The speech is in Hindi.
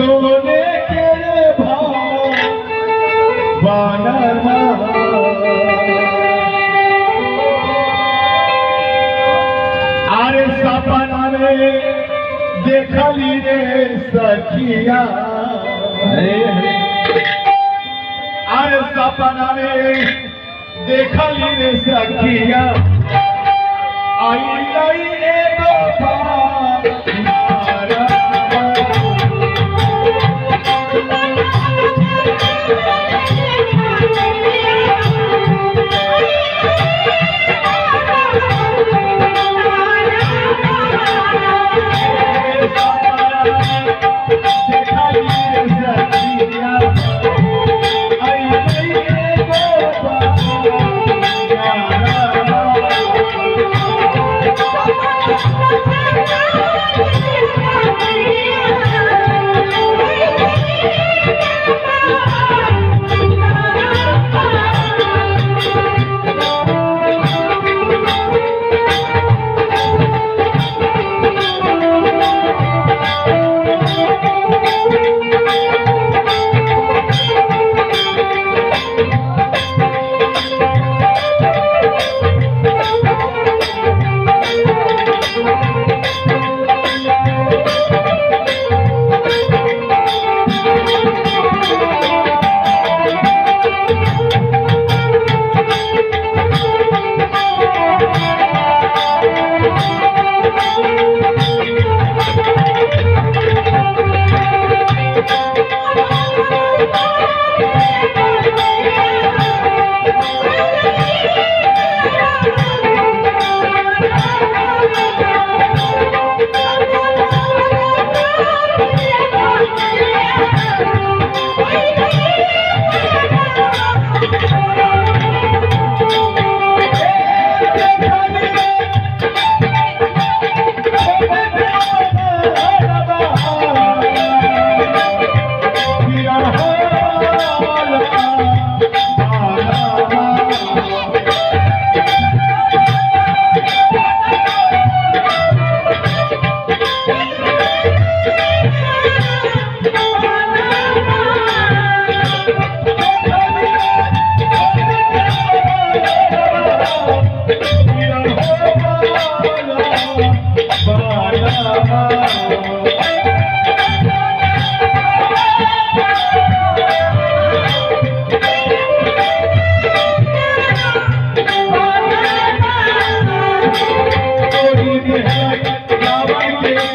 सोने के अरे सपना में देखली रे सखिया। अरे सपना देखली रे सखिया। आई आई Thank you.